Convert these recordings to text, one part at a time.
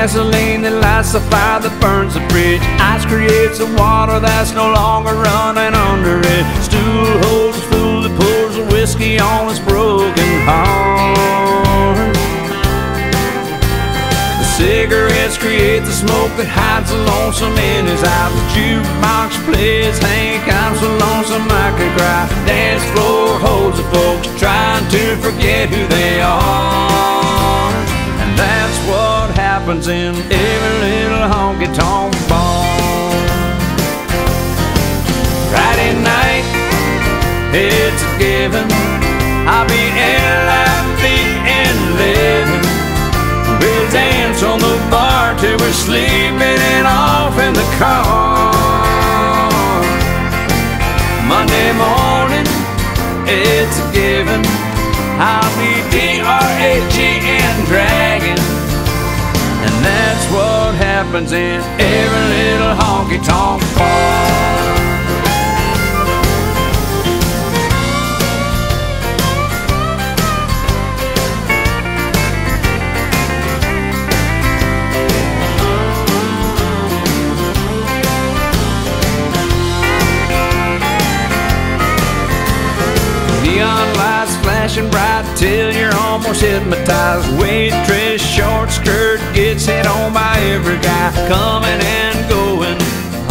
gasoline that lights the fire that burns the bridge. Ice creates the water that's no longer running under it. Stool holds the fool that pours the whiskey on his broken heart. The cigarettes create the smoke that hides the lonesome in his eyes. The jukebox plays Hank, I'm so lonesome I could cry. Dance floor holds the folks trying to forget who they are. Happens in every little honky tonk bar. Friday night, it's a given. I'll be L.I.V. and living. We'll dance on the bar till we're sleeping and off in the car. Monday morning, it's a given. I'll be D-R-A-G-N happens in every little honky tonk bar. Neon lights flashing bright till you're almost hypnotized. Waitress short skirt gets hit on by every guy coming and going,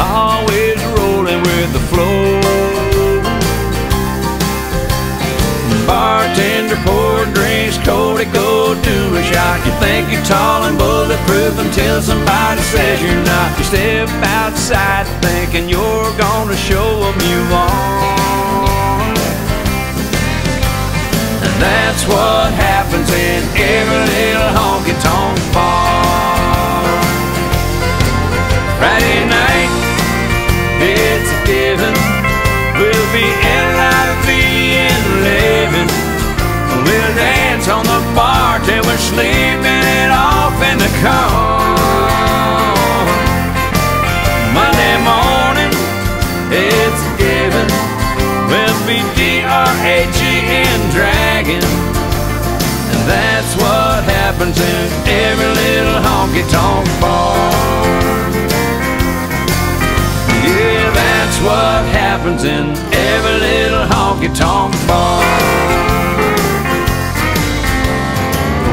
always rolling with the flow. Bartender pour drinks, Cody go do a shot. You think you're tall and bulletproof until somebody says you're not. You step outside thinking you're gonna show them you are. And that's what happens in every little honky tonk bar. Little honky tonk bar. Yeah, that's what happens in every little honky tonk bar.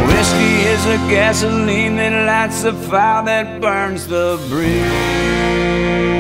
Whiskey is the gasoline that lights the fire that burns the bridge.